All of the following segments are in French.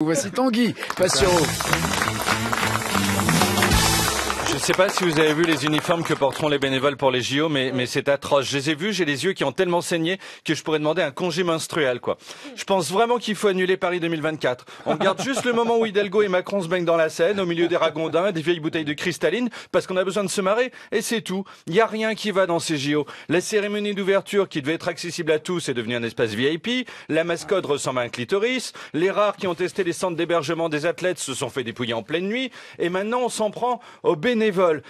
Voici Tanguy Passero. Ne sais pas si vous avez vu les uniformes que porteront les bénévoles pour les JO, mais, c'est atroce. Je les ai vus, j'ai les yeux qui ont tellement saigné que je pourrais demander un congé menstruel, quoi. Je pense vraiment qu'il faut annuler Paris 2024. On regarde juste le moment où Hidalgo et Macron se baignent dans la Seine, au milieu des ragondins, des vieilles bouteilles de cristalline, parce qu'on a besoin de se marrer, et c'est tout. Il n'y a rien qui va dans ces JO. La cérémonie d'ouverture, qui devait être accessible à tous, est devenue un espace VIP. La mascotte ressemble à un clitoris. Les rares qui ont testé les centres d'hébergement des athlètes se sont fait dépouiller en pleine nuit. Et maintenant, on s'en prend aux bénévoles.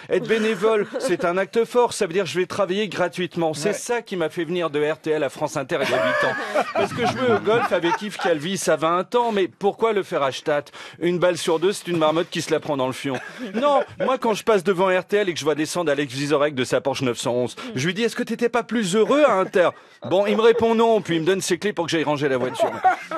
Être bénévole, c'est un acte fort. Ça veut dire que je vais travailler gratuitement. C'est ça qui m'a fait venir de RTL à France Inter il y a 8 ans. Parce que je jouais au golf avec Yves Calvi, ça 20 ans. Mais pourquoi le faire à Stadt Une balle sur deux, c'est une marmotte qui se la prend dans le fion. Non, moi quand je passe devant RTL et que je vois descendre Alex Vizorek de sa Porsche 911, je lui dis est-ce que t'étais pas plus heureux à Inter? Bon, il me répond non, puis il me donne ses clés pour que j'aille ranger la voiture.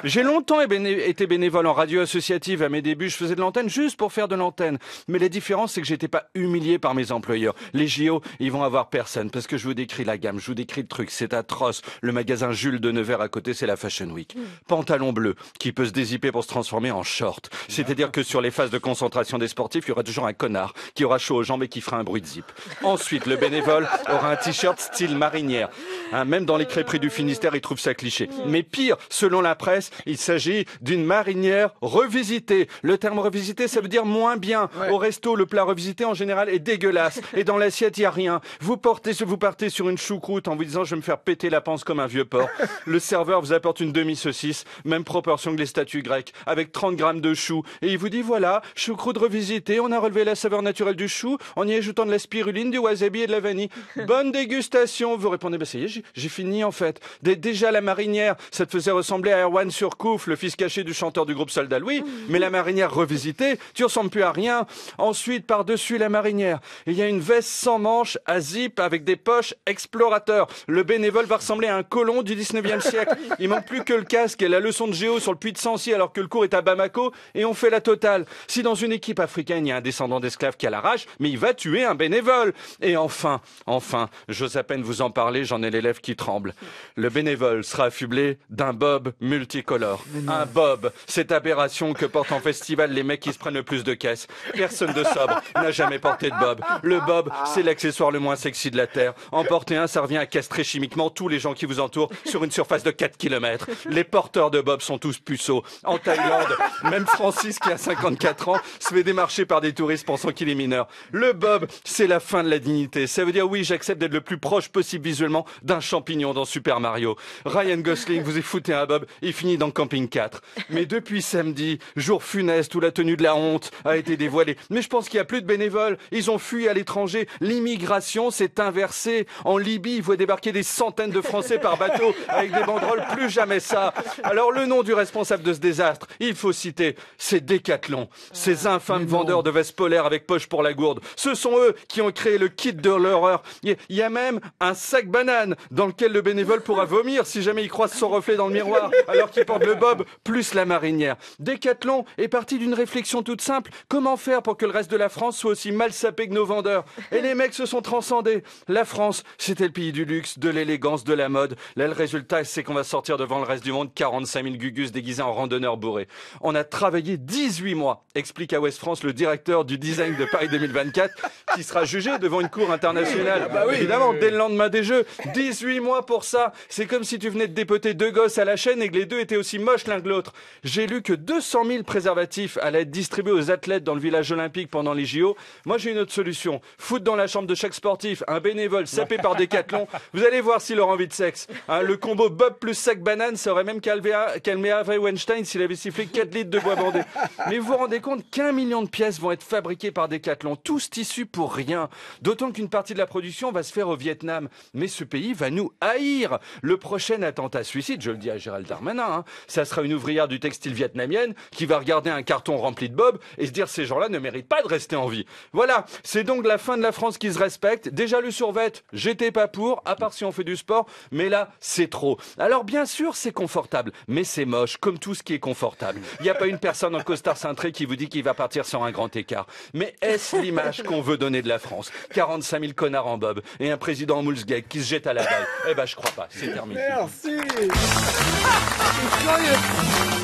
J'ai longtemps été bénévole en radio associative. À mes débuts, je faisais de l'antenne juste pour faire de l'antenne. Mais la différence, c'est que j'étais pas humilié par mes employeurs. Les JO, ils vont avoir personne parce que je vous décris la gamme, je vous décris le truc. C'est atroce. Le magasin Jules de Nevers à côté, c'est la Fashion Week. Pantalon bleu qui peut se dézipper pour se transformer en short. C'est-à-dire que sur les phases de concentration des sportifs, il y aura toujours un connard qui aura chaud aux jambes et qui fera un bruit de zip. Ensuite, le bénévole aura un t-shirt style marinière. Hein, même dans les crêperies du Finistère, ils trouvent ça cliché. Mais pire, selon la presse, il s'agit d'une marinière revisitée. Le terme revisité, ça veut dire moins bien. Au resto, le plat revisité en général est dégueulasse. Et dans l'assiette, il y a rien. Vous portez, vous partez sur une choucroute en vous disant je vais me faire péter la panse comme un vieux porc. Le serveur vous apporte une demi-saucisse, même proportion que les statues grecques, avec 30 grammes de chou. Et il vous dit voilà, choucroute revisitée, on a relevé la saveur naturelle du chou en y ajoutant de la spiruline, du wasabi et de la vanille. Bonne dégustation. Vous répondez bah ça y est, j'ai fini en fait. déjà la marinière, ça te faisait ressembler à Erwan Surcouf, le fils caché du chanteur du groupe Soldat Louis. Mais la marinière revisitée, tu ressembles plus à rien. Ensuite, par-dessus la marinière, il y a une veste sans manches à zip avec des poches explorateurs. Le bénévole va ressembler à un colon du 19e siècle. Il manque plus que le casque et la leçon de géo sur le puits de Sancy alors que le cours est à Bamako et on fait la totale. Si dans une équipe africaine, il y a un descendant d'esclaves qui a la rage, mais il va tuer un bénévole. Et enfin, enfin, j'ose à peine vous en parler, j'en ai l'élève qui tremble. Le bénévole sera affublé d'un bob multicolore. Un bob, cette aberration que portent en festival les mecs qui se prennent le plus de caisses. Personne de sobre n'a jamais porté de bob. Le bob, c'est l'accessoire le moins sexy de la Terre. En porter un, ça revient à castrer chimiquement tous les gens qui vous entourent sur une surface de 4 km. Les porteurs de bob sont tous puceaux. En Thaïlande, même Francis, qui a 54 ans, se fait démarcher par des touristes pensant qu'il est mineur. Le bob, c'est la fin de la dignité. Ça veut dire oui, j'accepte d'être le plus proche possible visuellement d'un champignon dans Super Mario. Ryan Gosling vous est fouté un bob, il finit dans Camping 4. Mais depuis samedi, jour funeste où la tenue de la honte a été dévoilée. Mais je pense qu'il y a plus de bénévoles. Ils ont fui à l'étranger. L'immigration s'est inversée. En Libye, ils voient débarquer des centaines de Français par bateau avec des banderoles. Plus jamais ça. Alors le nom du responsable de ce désastre, il faut citer, c'est Décathlon. Ces infâmes vendeurs de vestes polaires avec poche pour la gourde. Ce sont eux qui ont créé le kit de l'horreur. Il y a même un sac banane dans lequel le bénévole pourra vomir si jamais il croise son reflet dans le miroir alors qu'il porte le bob plus la marinière. Décathlon est parti d'une réflexion toute simple. Comment faire pour que le reste de la France soit aussi mal sapé que nos vendeurs? Et les mecs se sont transcendés. La France, c'était le pays du luxe, de l'élégance, de la mode. Là, le résultat, c'est qu'on va sortir devant le reste du monde 45 000 gugus déguisés en randonneurs bourrés. On a travaillé 18 mois, explique à Ouest France le directeur du design de Paris 2024, qui sera jugé devant une cour internationale. Ah bah oui, Évidemment, dès le lendemain des Jeux. 18 mois pour ça. C'est comme si tu venais de dépoter deux gosses à la chaîne et que les deux étaient aussi moches l'un que l'autre. J'ai lu que 200 000 préservatifs allaient être distribués aux athlètes dans le village olympique pendant les JO. Moi, j'ai une autre solution. Foutre dans la chambre de chaque sportif un bénévole sapé par Décathlon. Vous allez voir s'il aura envie de sexe. Hein, le combo Bob plus sac banane, ça aurait même calmé, calmé Harvey Weinstein s'il avait sifflé 4 litres de bois bandé. Mais vous vous rendez compte qu'un million de pièces vont être fabriquées par Décathlon. Tous tissus pour rien. D'autant qu'une partie de la production va se faire au Vietnam. Mais ce pays va nous haïr. Le prochain attentat suicide, je le dis à Gérald Darmanin, hein, ça sera une ouvrière du textile vietnamienne qui va regarder un carton rempli de bob et se dire ces gens-là ne méritent pas de rester en vie. Voilà, c'est donc la fin de la France qui se respecte. Déjà le survêt, j'étais pas pour, à part si on fait du sport, mais là, c'est trop. Alors bien sûr, c'est confortable, mais c'est moche, comme tout ce qui est confortable. Il n'y a pas une personne en costard cintré qui vous dit qu'il va partir sur un grand écart. Mais est-ce l'image qu'on veut donner de la France? 45 000 connards en bob et un président en qui se jette à la Eh ben, je crois pas, c'est terminé. Merci.